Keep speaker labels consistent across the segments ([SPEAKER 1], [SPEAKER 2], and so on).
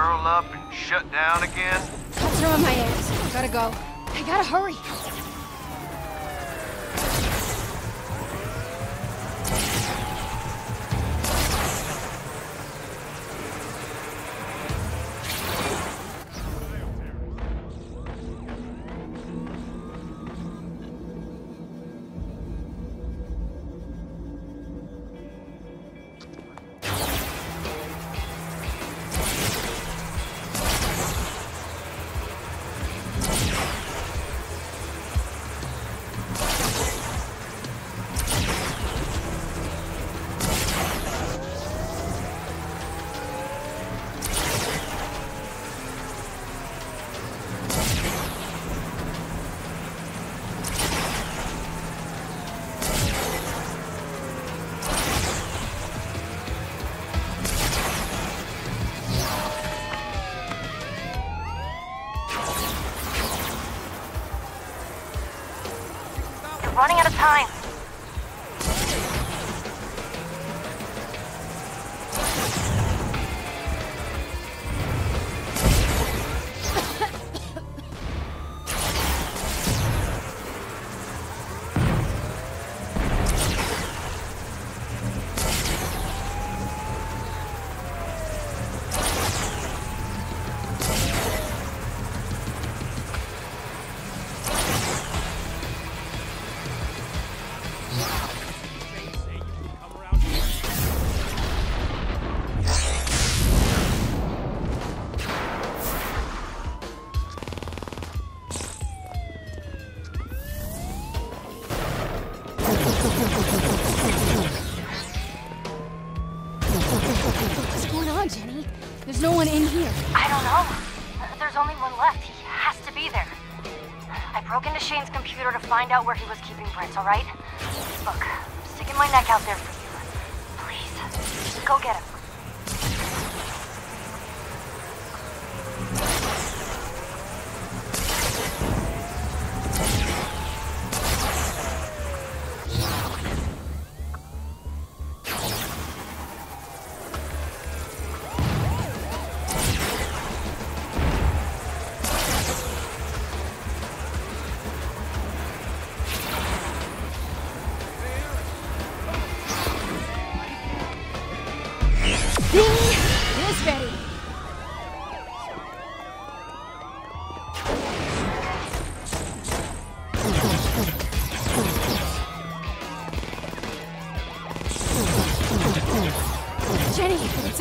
[SPEAKER 1] curl up and shut down again?
[SPEAKER 2] On my ass. Gotta go. I gotta hurry. What's going on, Jenny? There's no one in here.
[SPEAKER 3] I don't know. There's only one left. He has to be there. I broke into Shane's computer to find out where he was keeping Brent, all right? Look, I'm sticking my neck out there for you. Please, go get him.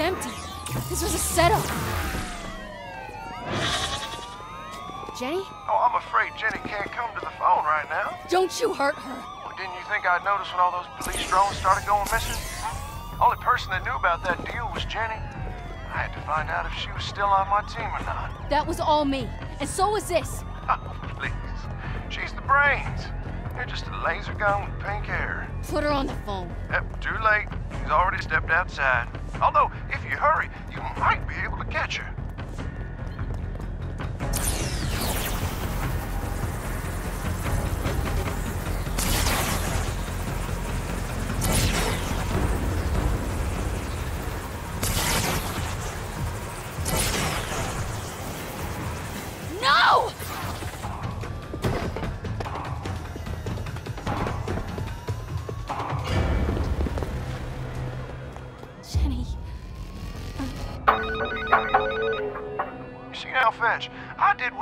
[SPEAKER 2] Empty. This was a setup. Jenny,
[SPEAKER 1] Oh, I'm afraid Jenny can't come to the phone right now.
[SPEAKER 2] don't you hurt her.
[SPEAKER 1] Well, didn't you think I'd notice when all those police drones started going missing? Hmm? Only person that knew about that deal was Jenny. I had to find out if she was still on my team or not.
[SPEAKER 2] That was all me. And so was this.
[SPEAKER 1] Oh, Please. She's the brains. You're just a laser gun with pink hair.
[SPEAKER 2] Put her on the phone.
[SPEAKER 1] Yep, too late. He's already stepped outside. Although, if you hurry, you might be able to catch her.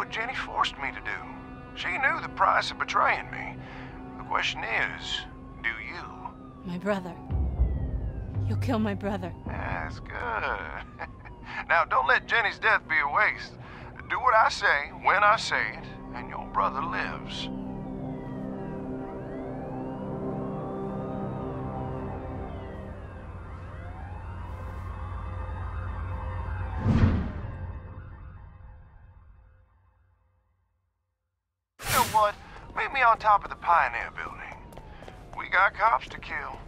[SPEAKER 1] What Jenny forced me to do. She knew the price of betraying me. The question is, do you?
[SPEAKER 2] My brother. You'll kill my brother.
[SPEAKER 1] That's good. now, don't let Jenny's death be a waste. Do what I say, when I say it, and your brother lives. On top of the Pioneer building. We got cops to kill.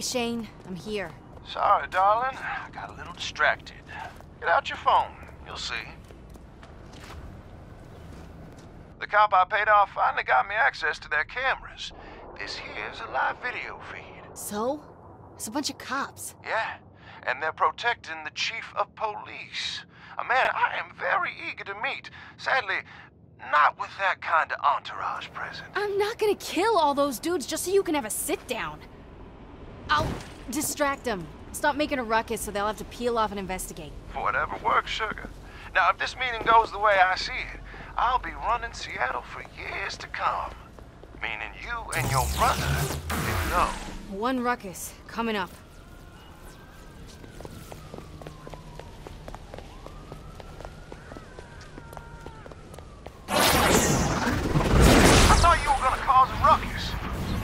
[SPEAKER 2] Okay, Shane, I'm here.
[SPEAKER 1] Sorry, darling. I got a little distracted. Get out your phone. You'll see. The cop I paid off finally got me access to their cameras. This here's a live video feed.
[SPEAKER 2] So? It's a bunch of cops.
[SPEAKER 1] Yeah, and they're protecting the chief of police. A man I am very eager to meet. Sadly, not with that kind of entourage present.
[SPEAKER 2] I'm not gonna kill all those dudes just so you can have a sit down. I'll distract them. Stop making a ruckus so they'll have to peel off and investigate.
[SPEAKER 1] For whatever works, sugar. Now, if this meeting goes the way I see it, I'll be running Seattle for years to come. Meaning you and your brother can know.
[SPEAKER 2] One ruckus coming up.
[SPEAKER 1] I thought you were gonna cause a ruckus.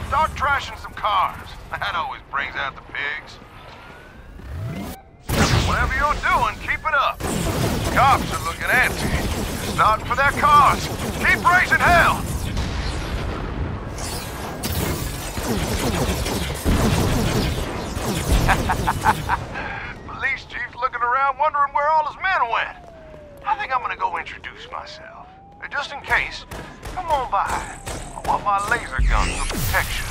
[SPEAKER 1] Start trashing some cars. That always brings out the pigs. Whatever you're doing, keep it up. Cops are looking antsy. For their cars. Keep raising hell. Police chief's looking around wondering where all his men went. I think I'm gonna go introduce myself. And Just in case, come on by. I want my laser gun for protection.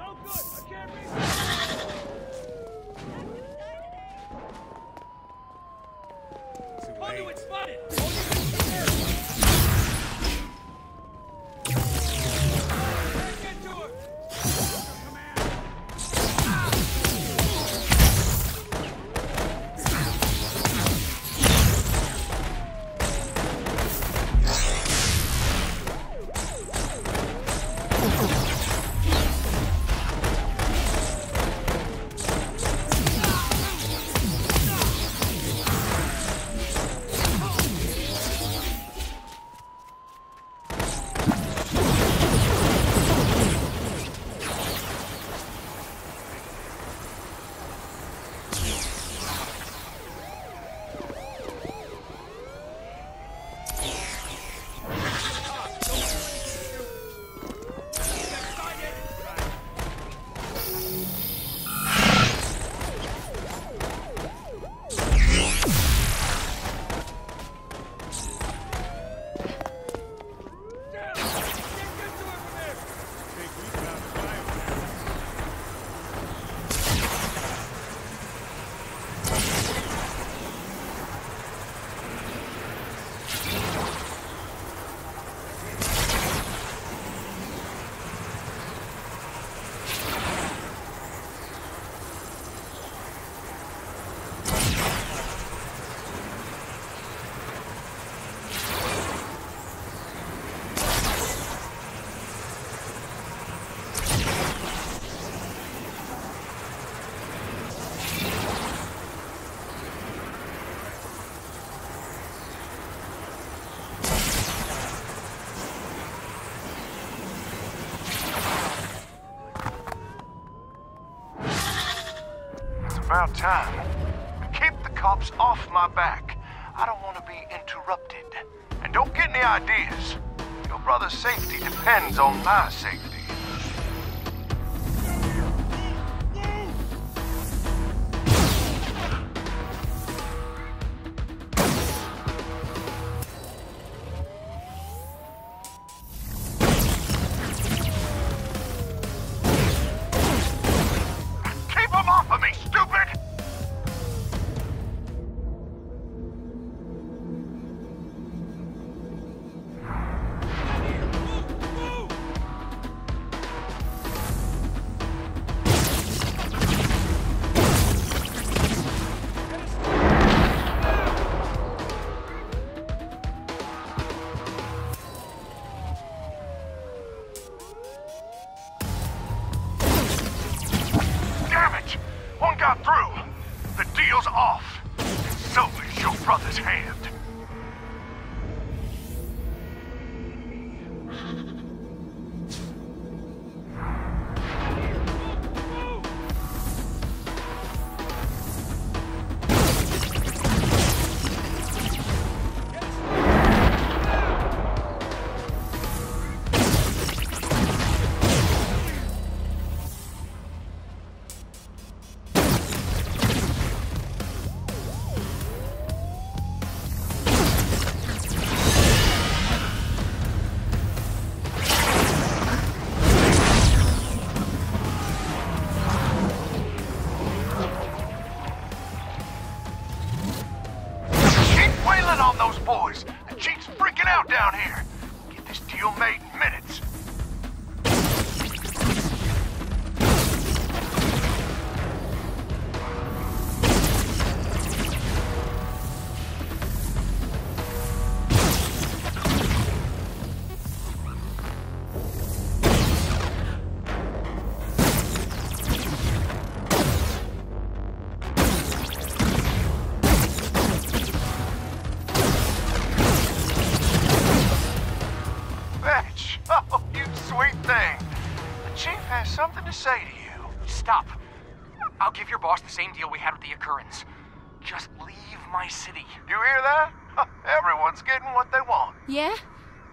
[SPEAKER 4] Conduit spotted! Get to
[SPEAKER 1] Time. Keep the cops off my back. I don't want to be interrupted. And don't get any ideas. Your brother's safety depends on my safety. Those
[SPEAKER 5] boss the same deal we had with the occurrence. Just leave my city.
[SPEAKER 1] You hear that? Everyone's getting what they want.
[SPEAKER 2] Yeah?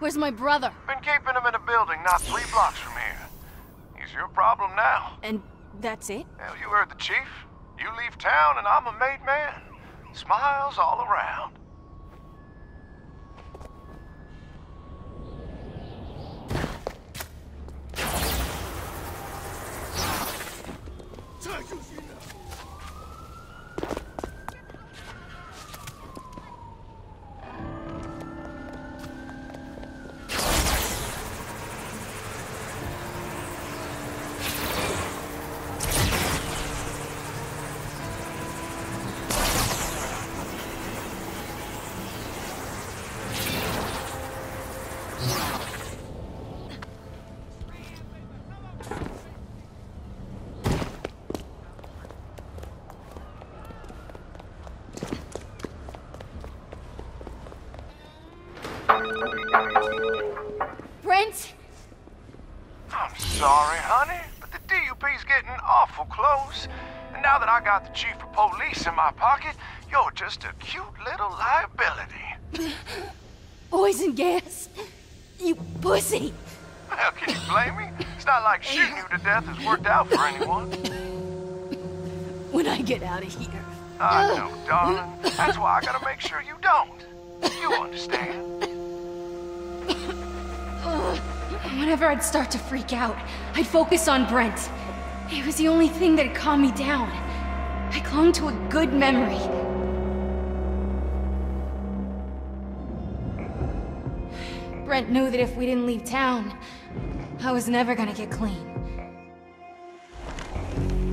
[SPEAKER 2] Where's my brother?
[SPEAKER 1] Been keeping him in a building not three blocks from here. He's your problem now.
[SPEAKER 2] And that's it?
[SPEAKER 1] Hell, you heard the chief. You leave town and I'm a made man. Smiles all around.
[SPEAKER 2] Brent?
[SPEAKER 1] I'm sorry, honey, but the DUP's getting awful close. And now that I got the chief of police in my pocket, you're just a cute little liability.
[SPEAKER 2] Poison gas? You pussy!
[SPEAKER 1] How can you blame me? It's not like shooting you to death has worked out for anyone.
[SPEAKER 2] When I get out of here.
[SPEAKER 1] I know, darling. That's why I gotta make sure you don't. You understand.
[SPEAKER 2] Whenever I'd start to freak out, I'd focus on Brent. It was the only thing that'd calm me down. I clung to a good memory. Brent knew that if we didn't leave town, I was never gonna get clean.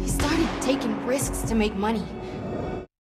[SPEAKER 2] He started taking risks to make money.